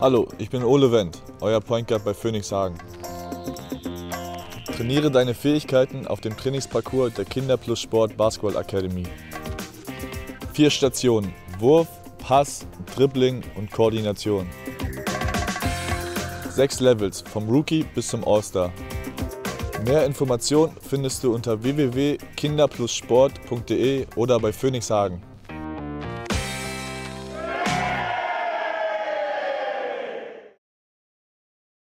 Hallo, ich bin Ole Wendt, euer Point Guard bei Phoenix Hagen. Trainiere deine Fähigkeiten auf dem Trainingsparcours der Kinder Plus Sport Basketball Academy. Vier Stationen: Wurf, Pass, Dribbling und Koordination. Sechs Levels, vom Rookie bis zum All-Star. Mehr Informationen findest du unter www.kinderplussport.de oder bei Phoenix Hagen.